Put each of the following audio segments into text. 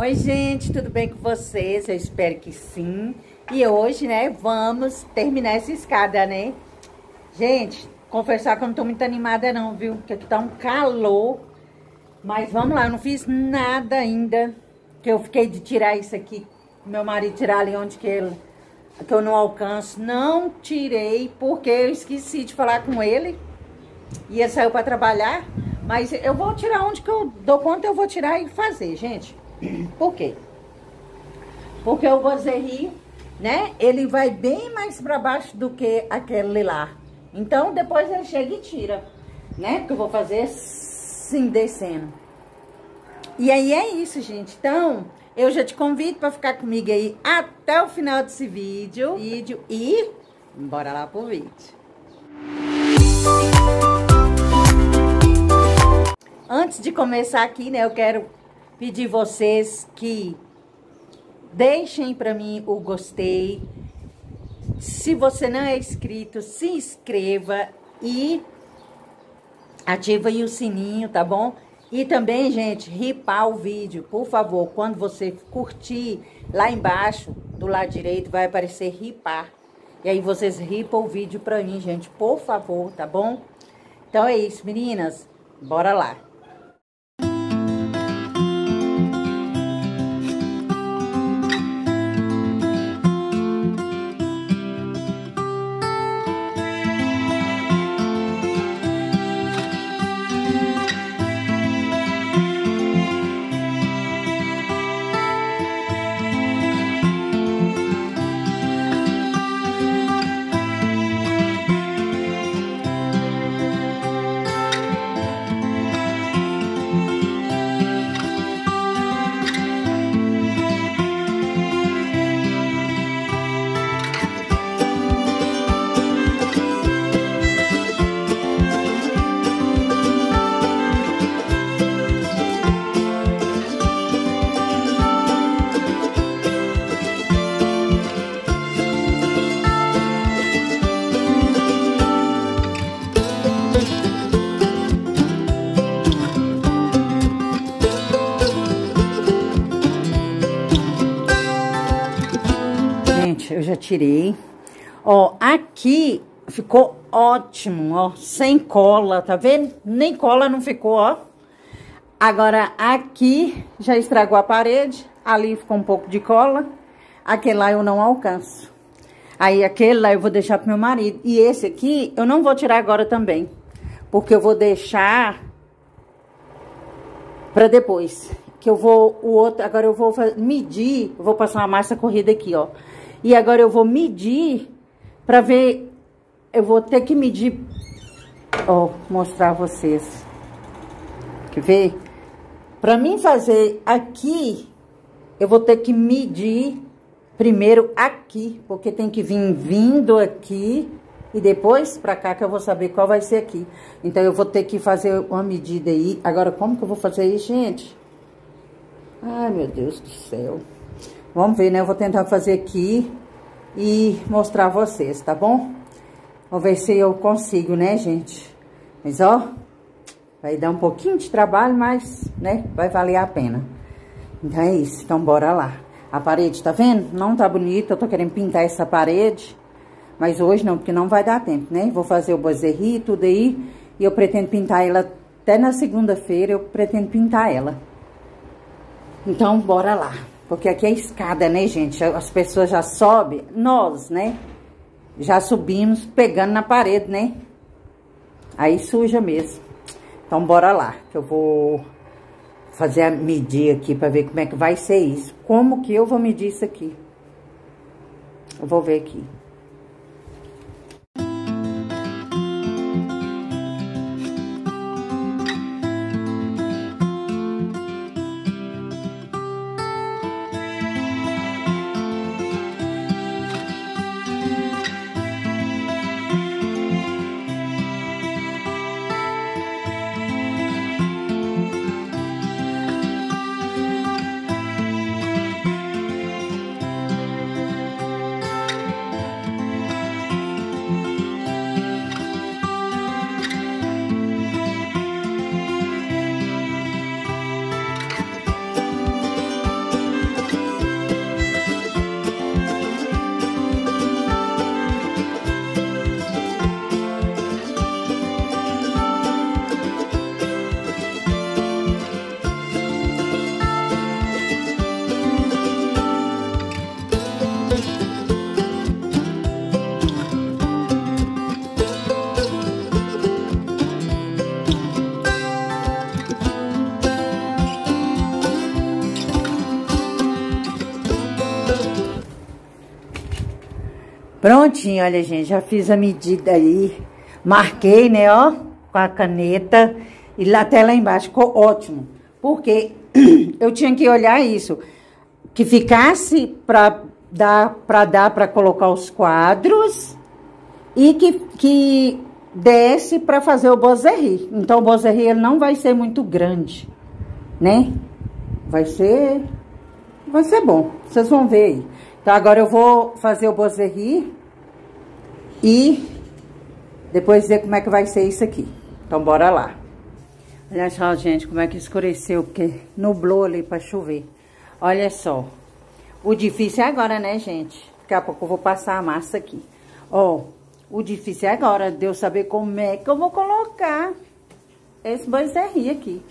Oi, gente, tudo bem com vocês? Eu espero que sim. E hoje, né, vamos terminar essa escada, né? Gente, confessar que eu não tô muito animada não, viu? Porque aqui tá um calor. Mas vamos lá, eu não fiz nada ainda. Que eu fiquei de tirar isso aqui. Meu marido tirar ali onde que ele... Que eu não alcanço. Não tirei porque eu esqueci de falar com ele. E ele saiu pra trabalhar. Mas eu vou tirar onde que eu dou conta, eu vou tirar e fazer, gente. Por quê? Porque o bozerri, né, ele vai bem mais para baixo do que aquele lá. Então, depois ele chega e tira, né? Porque eu vou fazer assim, descendo. E aí é isso, gente. Então, eu já te convido para ficar comigo aí até o final desse vídeo. vídeo e bora lá pro vídeo. Antes de começar aqui, né, eu quero pedir vocês que deixem para mim o gostei. Se você não é inscrito, se inscreva e ativa aí o sininho, tá bom? E também, gente, ripar o vídeo, por favor, quando você curtir, lá embaixo, do lado direito, vai aparecer ripar. E aí vocês ripam o vídeo pra mim, gente, por favor, tá bom? Então é isso, meninas, bora lá. Tirei. Ó, aqui ficou ótimo, ó, sem cola, tá vendo? Nem cola não ficou, ó. Agora, aqui já estragou a parede, ali ficou um pouco de cola. Aquele lá eu não alcanço. Aí, aquele lá eu vou deixar pro meu marido. E esse aqui eu não vou tirar agora também, porque eu vou deixar pra depois. Que eu vou, o outro, agora eu vou medir, vou passar uma massa corrida aqui, ó. E agora eu vou medir para ver, eu vou ter que medir, ó, mostrar a vocês. Quer ver? Para mim fazer aqui, eu vou ter que medir primeiro aqui, porque tem que vir vindo aqui e depois pra cá que eu vou saber qual vai ser aqui. Então, eu vou ter que fazer uma medida aí. Agora, como que eu vou fazer isso, gente? Ai, meu Deus do céu. Vamos ver, né? Eu vou tentar fazer aqui e mostrar a vocês, tá bom? Vamos ver se eu consigo, né, gente? Mas, ó, vai dar um pouquinho de trabalho, mas, né, vai valer a pena. Então, é isso. Então, bora lá. A parede, tá vendo? Não tá bonita, eu tô querendo pintar essa parede. Mas hoje não, porque não vai dar tempo, né? Vou fazer o bozerri, tudo aí. E eu pretendo pintar ela até na segunda-feira, eu pretendo pintar ela. Então, bora lá. Porque aqui é escada, né, gente? As pessoas já sobem, nós, né? Já subimos pegando na parede, né? Aí suja mesmo. Então, bora lá, que eu vou fazer a medir aqui pra ver como é que vai ser isso. Como que eu vou medir isso aqui? Eu vou ver aqui. Prontinho, olha, gente, já fiz a medida aí. Marquei, né, ó, com a caneta. E lá até lá embaixo ficou ótimo. Porque eu tinha que olhar isso. Que ficasse para dar para dar para colocar os quadros e que, que desse para fazer o bozerri. Então o bozerri ele não vai ser muito grande, né? Vai ser vai ser bom. Vocês vão ver aí. Então agora eu vou fazer o bozerri e depois ver como é que vai ser isso aqui. Então bora lá. Olha só, gente, como é que escureceu, porque nublou ali para chover. Olha só. O difícil é agora, né, gente? Daqui a pouco eu vou passar a massa aqui. Ó, o difícil é agora de eu saber como é que eu vou colocar esse boizerri aqui.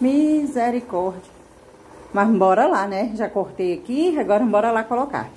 Misericórdia. Mas bora lá, né? Já cortei aqui, agora bora lá colocar.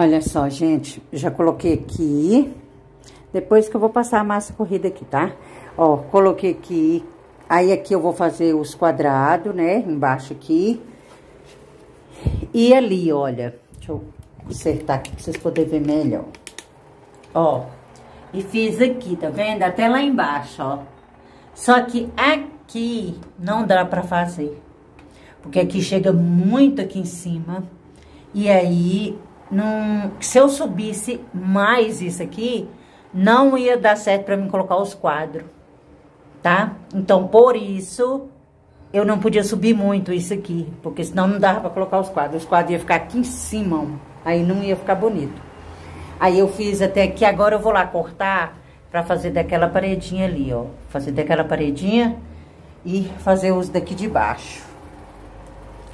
Olha só, gente, já coloquei aqui. Depois que eu vou passar a massa corrida aqui, tá? Ó, coloquei aqui. Aí aqui eu vou fazer os quadrados, né? Embaixo aqui. E ali, olha. Deixa eu consertar aqui pra vocês poderem ver melhor. Ó. E fiz aqui, tá vendo? Até lá embaixo, ó. Só que aqui não dá pra fazer. Porque aqui chega muito aqui em cima. E aí, não, se eu subisse mais isso aqui, não ia dar certo pra mim colocar os quadros. Tá? Então, por isso, eu não podia subir muito isso aqui. Porque senão não dava pra colocar os quadros. Os quadros iam ficar aqui em cima. Aí não ia ficar bonito. Aí eu fiz até aqui, agora eu vou lá cortar pra fazer daquela paredinha ali, ó. Fazer daquela paredinha e fazer os daqui de baixo.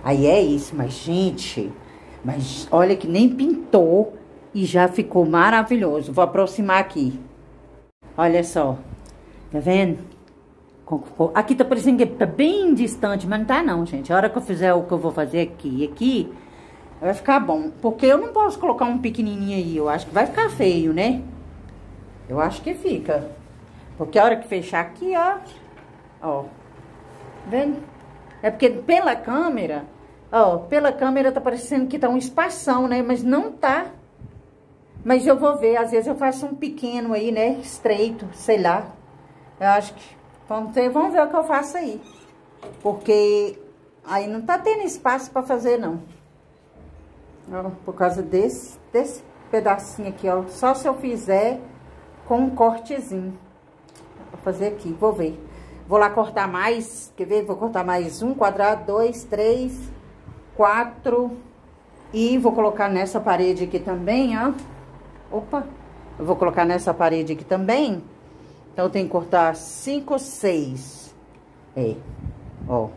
Aí é isso, mas gente, mas olha que nem pintou e já ficou maravilhoso. Vou aproximar aqui. Olha só, tá vendo? Aqui tá parecendo que tá bem distante, mas não tá não, gente. A hora que eu fizer o que eu vou fazer aqui e aqui, vai ficar bom. Porque eu não posso colocar um pequenininho aí, eu acho que vai ficar feio, né? Eu acho que fica. Porque a hora que fechar aqui, ó, ó, vendo? É porque pela câmera, ó, pela câmera tá parecendo que tá um espação, né? Mas não tá. Mas eu vou ver, às vezes eu faço um pequeno aí, né? Estreito, sei lá. Eu acho que, vamos, ter, vamos ver o que eu faço aí. Porque aí não tá tendo espaço pra fazer, não. Ó, por causa desse, desse pedacinho aqui, ó. Só se eu fizer com um cortezinho. Vou fazer aqui, vou ver. Vou lá cortar mais, quer ver? Vou cortar mais um quadrado, dois, três, quatro. E vou colocar nessa parede aqui também, ó. Opa! Eu vou colocar nessa parede aqui também. Então, tenho que cortar cinco, seis. É, ó.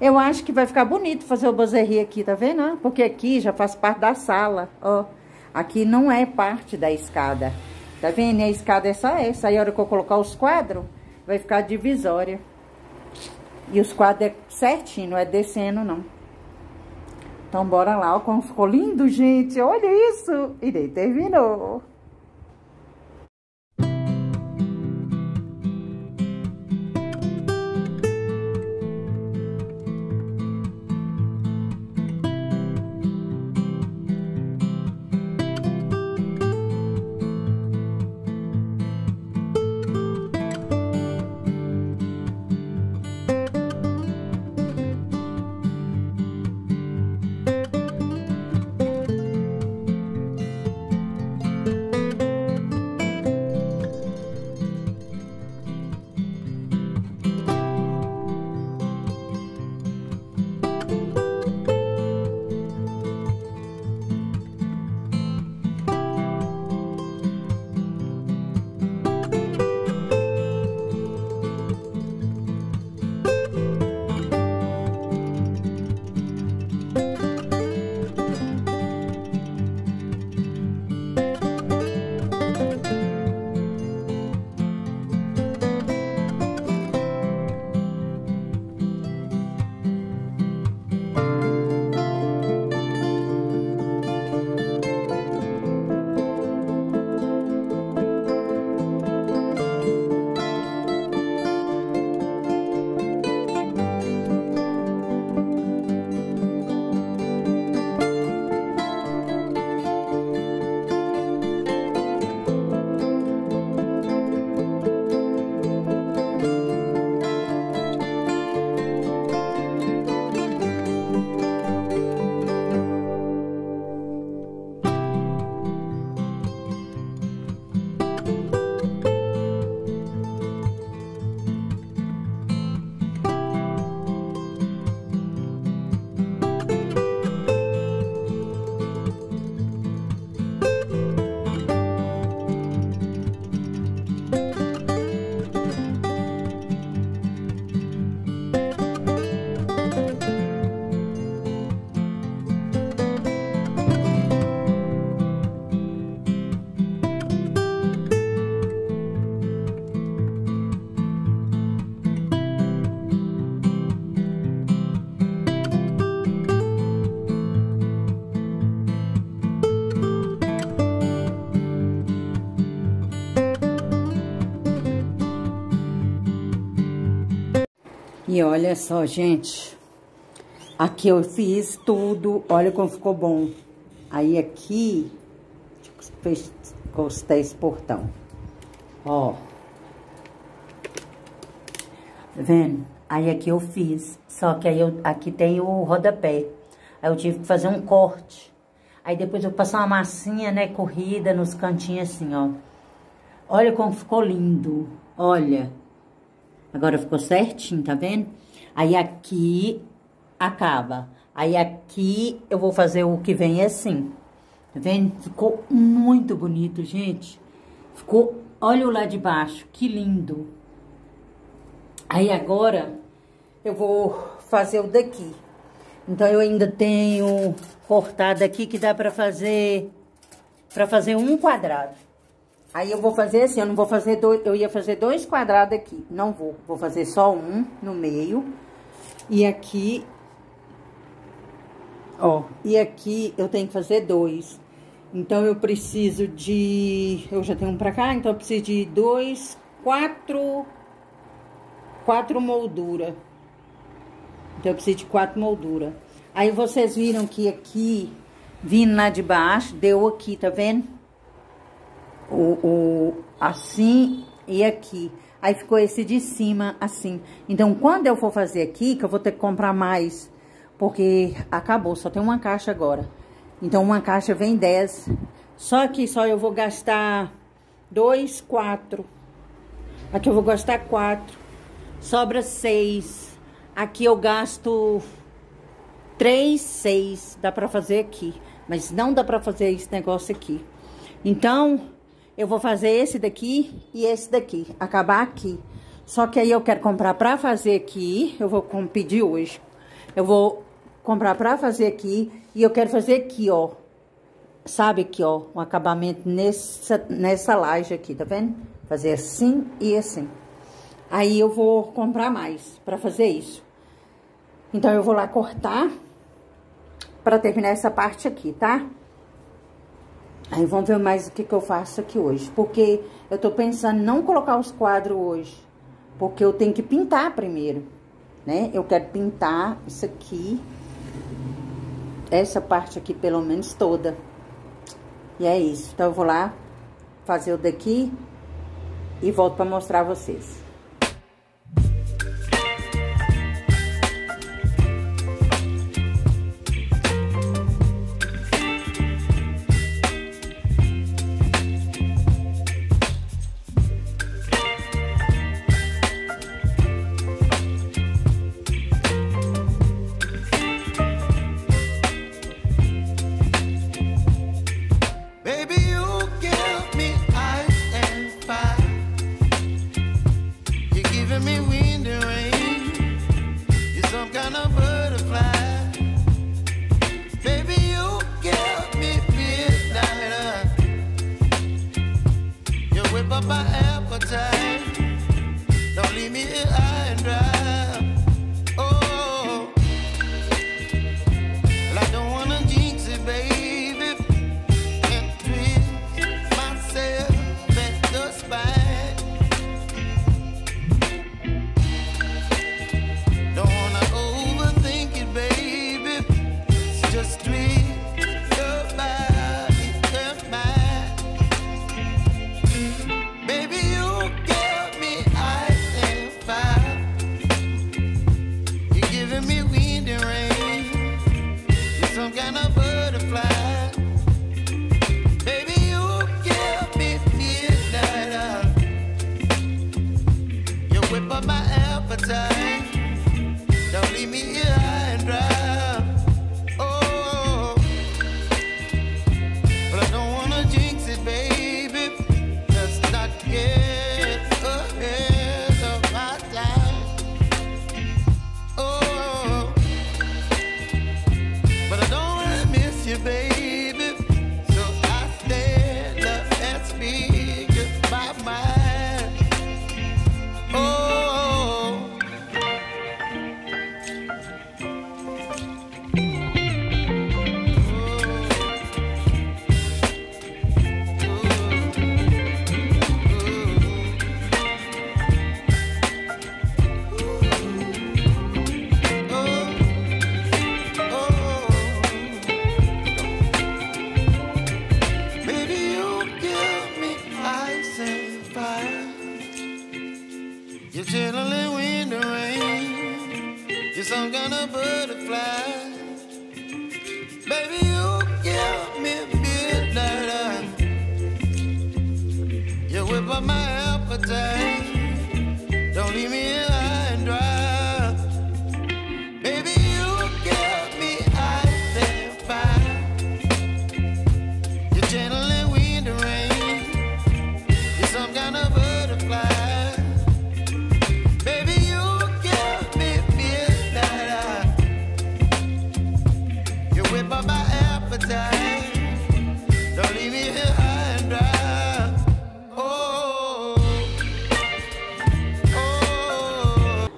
Eu acho que vai ficar bonito fazer o bozerri aqui, tá vendo? Porque aqui já faz parte da sala, ó. Aqui não é parte da escada. Tá vendo? A escada é só essa. Aí a hora que eu colocar os quadros, vai ficar divisória. E os quadros é certinho, não é descendo, não. Então, bora lá. Olha como ficou lindo, gente. Olha isso. Daí terminou. Olha só, gente. Aqui eu fiz tudo. Olha como ficou bom. Aí aqui, encostar esse portão. Ó. Tá vendo? Aí aqui eu fiz. Só que aí eu, aqui tem o rodapé. Aí eu tive que fazer um corte. Aí depois eu passei uma massinha, né, corrida nos cantinhos assim, ó. Olha como ficou lindo. Olha. Agora ficou certinho, tá vendo? Aí aqui acaba. Aí aqui eu vou fazer o que vem assim. Tá vendo? Ficou muito bonito, gente. Ficou, olha o lá de baixo, que lindo. Aí agora eu vou fazer o daqui. Então eu ainda tenho cortado aqui que dá pra fazer, pra fazer um quadrado. Aí eu vou fazer assim, eu não vou fazer dois, eu ia fazer dois quadrados aqui, não vou. Vou fazer só um no meio. E aqui, ó, e aqui eu tenho que fazer dois. Então eu preciso de, eu já tenho um pra cá, então eu preciso de dois, quatro, quatro molduras. Então eu preciso de quatro molduras. Aí vocês viram que aqui, vindo lá de baixo, deu aqui, tá vendo? O, o assim e aqui. Aí ficou esse de cima assim. Então, quando eu for fazer aqui, que eu vou ter que comprar mais, porque acabou, só tem uma caixa agora. Então, uma caixa vem 10. Só que só eu vou gastar 2, 4. Aqui eu vou gastar 4. Sobra 6. Aqui eu gasto 3, 6. Dá pra fazer aqui. Mas não dá pra fazer esse negócio aqui. Então, eu vou fazer esse daqui e esse daqui, acabar aqui. Só que aí eu quero comprar pra fazer aqui, eu vou pedir hoje. Eu vou comprar pra fazer aqui e eu quero fazer aqui, ó. Sabe aqui, ó, um acabamento nessa, nessa laje aqui, tá vendo? Fazer assim e assim. Aí eu vou comprar mais pra fazer isso. Então eu vou lá cortar pra terminar essa parte aqui, tá? Aí vamos ver mais o que, que eu faço aqui hoje. Porque eu tô pensando em não colocar os quadros hoje. Porque eu tenho que pintar primeiro, né? Eu quero pintar isso aqui. Essa parte aqui, pelo menos, toda. E é isso. Então, eu vou lá fazer o daqui e volto pra mostrar a vocês.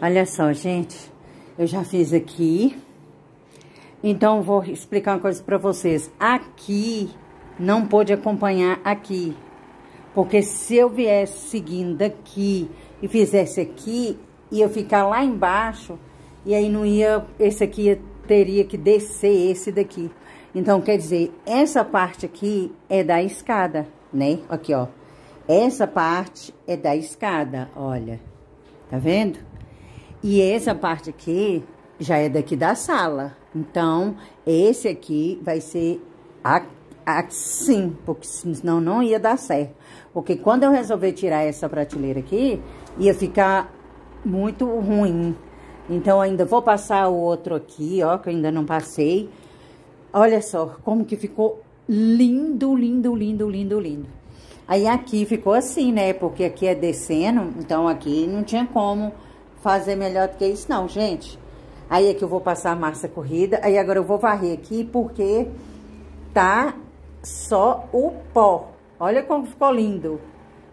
Olha só, gente, eu já fiz aqui. Então, vou explicar uma coisa pra vocês. Aqui, não pôde acompanhar aqui. Porque se eu viesse seguindo daqui e fizesse aqui, ia ficar lá embaixo. E aí não ia, esse aqui ia- teria que descer esse daqui. Então, quer dizer, essa parte aqui é da escada, né? Aqui, ó. Essa parte é da escada, olha. Tá vendo? E essa parte aqui já é daqui da sala. Então, esse aqui vai ser assim, porque senão não ia dar certo. Porque quando eu resolver tirar essa prateleira aqui, ia ficar muito ruim. Então, ainda vou passar o outro aqui, ó, que eu ainda não passei. Olha só como que ficou lindo, lindo, lindo, lindo, lindo. Aí aqui ficou assim, né? Porque aqui é descendo, então aqui não tinha como fazer melhor do que isso não, gente. Aí aqui eu vou passar a massa corrida, aí agora eu vou varrer aqui porque tá só o pó. Olha como ficou lindo.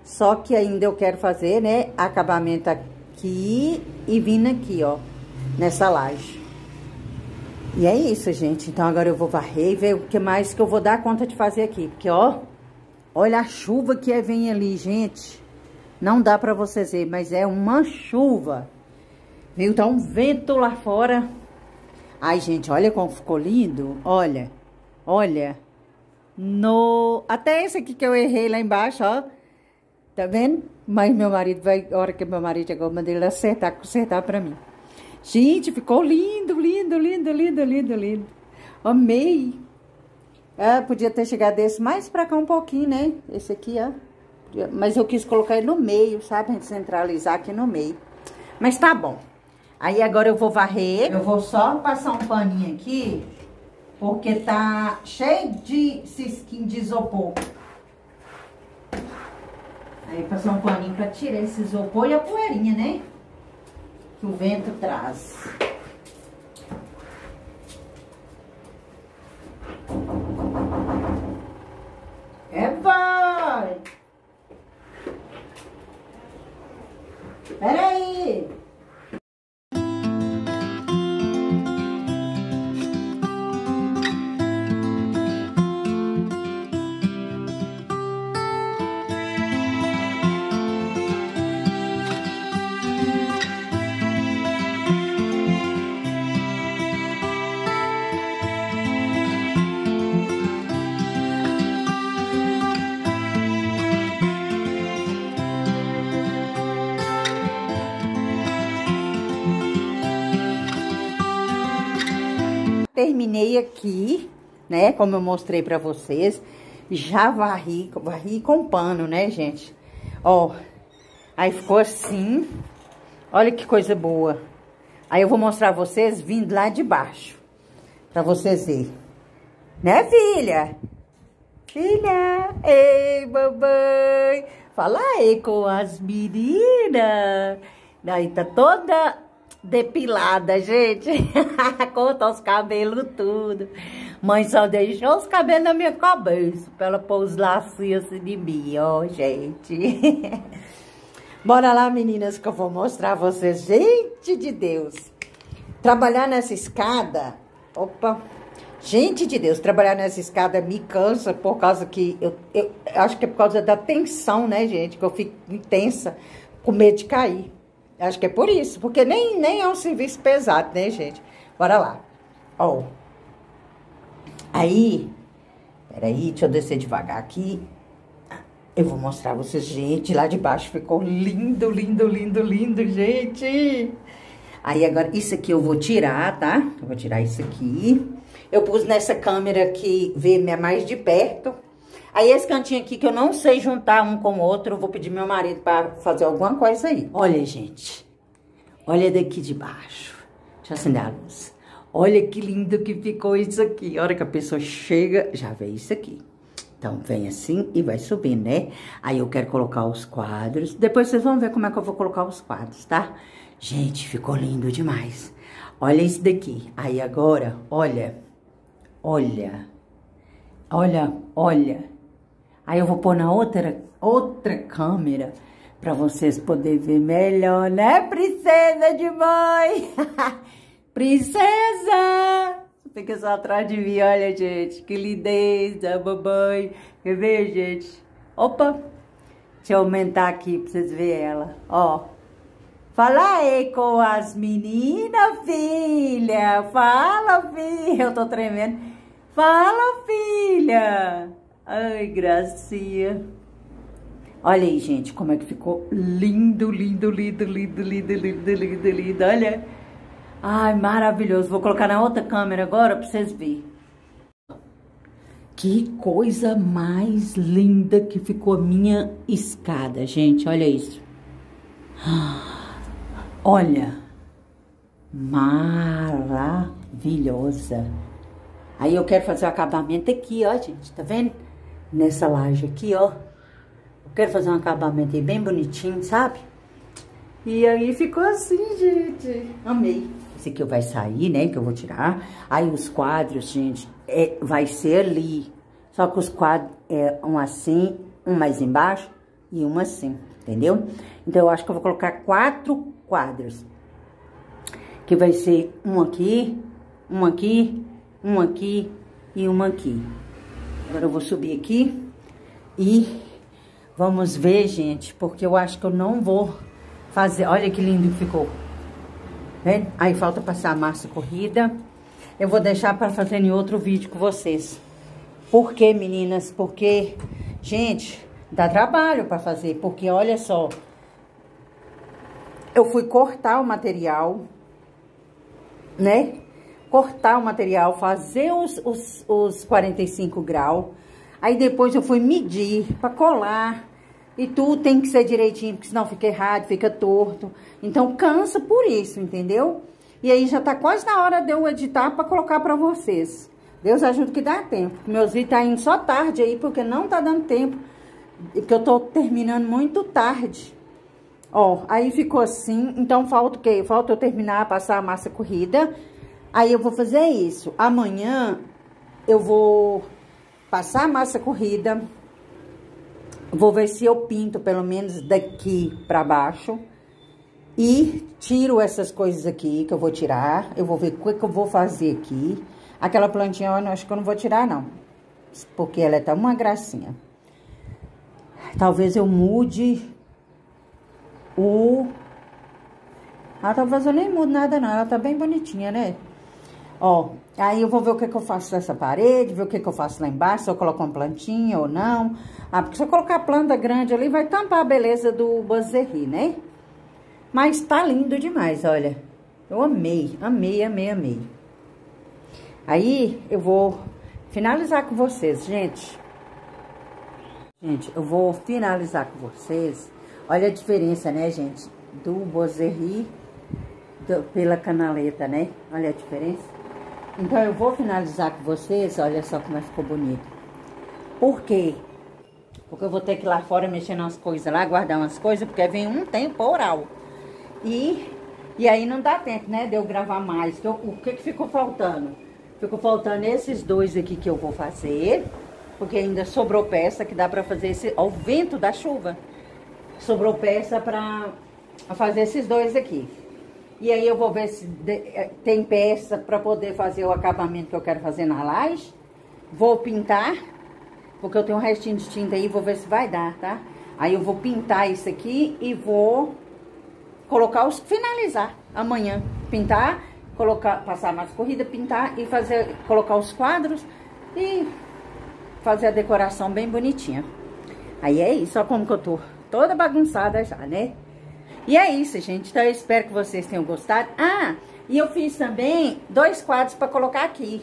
Só que ainda eu quero fazer, né, acabamento aqui e vindo aqui, ó, nessa laje. E é isso, gente. Então agora eu vou varrer e ver o que mais que eu vou dar conta de fazer aqui. Porque, ó, olha a chuva que é, vem ali, gente. Não dá pra vocês verem, mas é uma chuva. Viu? Tá um vento lá fora. Ai, gente, olha como ficou lindo. Olha, olha. No... Até esse aqui que eu errei lá embaixo, ó. Tá vendo? Mas meu marido vai... A hora que meu marido chegou, eu mandei ele acertar, consertar pra mim. Gente, ficou lindo, lindo, lindo, lindo, lindo, lindo. Amei. É, podia ter chegado desse mais pra cá um pouquinho, né? Esse aqui, ó. Mas eu quis colocar ele no meio, sabe? Pra gente centralizar aqui no meio. Mas tá bom. Aí agora eu vou varrer. Eu vou só passar um paninho aqui, porque tá cheio de cisquinho de isopor. Aí passar um paninho pra tirar esse isopor e a poeirinha, né? Que o vento traz. É, vai! Peraí! Terminei aqui, né? Como eu mostrei pra vocês. Já varri, varri com pano, né, gente? Ó, aí ficou assim. Olha que coisa boa. Aí eu vou mostrar vocês vindo lá de baixo. Pra vocês verem. Né, filha? Filha! Ei, mamãe! Fala aí com as meninas! Daí tá toda depilada, gente. Cortou os cabelos tudo. Mãe só deixou os cabelos na minha cabeça pra ela pôr os lacinhos assim de mim, ó, gente. Bora lá, meninas, que eu vou mostrar a vocês. Gente de Deus! Trabalhar nessa escada... Opa! Gente de Deus, trabalhar nessa escada me cansa por causa que... Eu, eu acho que é por causa da tensão, né, gente? Que eu fico intensa, com medo de cair. Acho que é por isso. Porque nem, nem é um serviço pesado, né, gente? Bora lá. Ó. Aí... Peraí, deixa eu descer devagar aqui. Eu vou mostrar pra vocês, gente, lá de baixo ficou lindo, lindo, lindo, lindo, gente. Aí agora, isso aqui eu vou tirar, tá? Eu vou tirar isso aqui. Eu pus nessa câmera que vê mais de perto. Aí esse cantinho aqui que eu não sei juntar um com o outro, eu vou pedir meu marido para fazer alguma coisa aí. Olha, gente. Olha daqui de baixo. Deixa eu acender a luz. Olha que lindo que ficou isso aqui. A hora que a pessoa chega, já vê isso aqui. Então, vem assim e vai subindo, né? Aí eu quero colocar os quadros. Depois vocês vão ver como é que eu vou colocar os quadros, tá? Gente, ficou lindo demais. Olha isso daqui. Aí agora, olha. Olha. Olha, olha. Aí eu vou pôr na outra, outra câmera pra vocês poderem ver melhor, né, princesa de mãe? princesa! Fica só atrás de mim, olha, gente. Que lindez da mamãe. Quer ver, gente? Opa! Deixa eu aumentar aqui pra vocês verem ela. Ó. Fala aí com as meninas, filha. Fala, filha. Eu tô tremendo. Fala, filha. Ai, gracinha. Olha aí, gente, como é que ficou lindo, lindo, lindo, lindo, lindo, lindo, lindo, lindo. Olha. Ai, maravilhoso. Vou colocar na outra câmera agora pra vocês verem. Que coisa mais linda que ficou a minha escada, gente. Olha isso. Olha. Maravilhosa. Aí eu quero fazer o acabamento aqui, ó, gente. Tá vendo? Nessa laje aqui, ó. Eu quero fazer um acabamento aí bem bonitinho, sabe? E aí ficou assim, gente. Amei. Esse aqui vai sair, né? Que eu vou tirar. Aí os quadros, gente, é, vai ser ali. Só que os quadros é um assim, um mais embaixo e um assim, entendeu? Então eu acho que eu vou colocar quatro quadros. Que vai ser um aqui, um aqui, um aqui e um aqui. Agora eu vou subir aqui e vamos ver, gente, porque eu acho que eu não vou fazer. Olha que lindo que ficou. Né? Aí falta passar a massa corrida. Eu vou deixar para fazer em outro vídeo com vocês. Por quê, meninas? Porque, gente, dá trabalho para fazer. Porque, olha só, eu fui cortar o material, né? Cortar o material, fazer os, os, os 45 graus. Aí depois eu fui medir para colar. E tudo tem que ser direitinho, porque senão fica errado, fica torto. Então cansa por isso, entendeu? E aí já tá quase na hora de eu editar para colocar para vocês. Deus ajuda que dá tempo. Meus vídeos tá indo só tarde aí, porque não tá dando tempo. Porque eu tô terminando muito tarde. Ó, aí ficou assim. Então falta o quê? Falta eu terminar, passar a massa corrida. Aí eu vou fazer isso. Amanhã eu vou passar a massa corrida. Vou ver se eu pinto pelo menos daqui pra baixo. E tiro essas coisas aqui que eu vou tirar. Eu vou ver o que, que eu vou fazer aqui. Aquela plantinha eu acho que eu não vou tirar, não. Porque ela é tão uma gracinha. Talvez eu mude o... Ah, talvez eu nem mude nada, não. Ela tá bem bonitinha, né? Ó, aí eu vou ver o que, que eu faço nessa parede, ver o que, que eu faço lá embaixo, se eu coloco uma plantinha ou não. Ah, porque se eu colocar planta grande ali, vai tampar a beleza do Bozerri, né? Mas tá lindo demais, olha. Eu amei, amei, amei, amei. Aí, eu vou finalizar com vocês, gente. Gente, eu vou finalizar com vocês. Olha a diferença, né, gente? Do Bozerri pela canaleta, né? Olha a diferença. Então, eu vou finalizar com vocês. Olha só como ficou bonito. Por quê? Porque eu vou ter que ir lá fora mexer nas coisas lá, guardar umas coisas, porque vem um temporal. E, e aí não dá tempo, né, de eu gravar mais. Então, o que, que ficou faltando? Ficou faltando esses dois aqui que eu vou fazer, porque ainda sobrou peça que dá pra fazer esse... Ó, o vento da chuva. Sobrou peça pra fazer esses dois aqui. E aí eu vou ver se eh, tem peça pra poder fazer o acabamento que eu quero fazer na laje. Vou pintar, porque eu tenho um restinho de tinta aí, vou ver se vai dar, tá? Aí eu vou pintar isso aqui e vou colocar os, finalizar amanhã, pintar, colocar, passar mais corrida, pintar e fazer, colocar os quadros e fazer a decoração bem bonitinha. Aí é isso, ó como que eu tô toda bagunçada já, né? E é isso, gente. Então eu espero que vocês tenham gostado. Ah, e eu fiz também dois quadros para colocar aqui.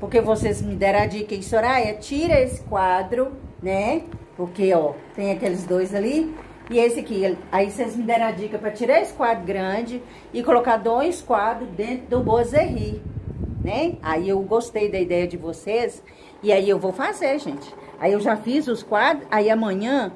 Porque vocês me deram a dica aí, Soraya, tira esse quadro, né? Porque, ó, tem aqueles dois ali e esse aqui. Aí vocês me deram a dica para tirar esse quadro grande e colocar dois quadros dentro do Bozerri, né? Aí eu gostei da ideia de vocês e aí eu vou fazer, gente. Aí eu já fiz os quadros, aí amanhã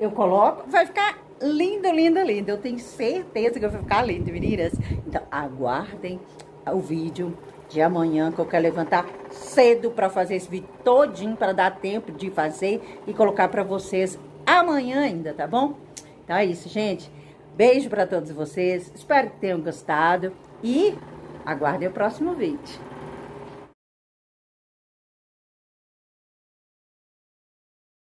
eu coloco, vai ficar lindo, lindo, lindo. Eu tenho certeza que vai ficar lindo, meninas. Então, aguardem o vídeo de amanhã, que eu quero levantar cedo para fazer esse vídeo todinho, para dar tempo de fazer e colocar para vocês amanhã ainda, tá bom? Então é isso, gente. Beijo para todos vocês. Espero que tenham gostado e aguardem o próximo vídeo.